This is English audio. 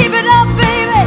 Keep it up, baby.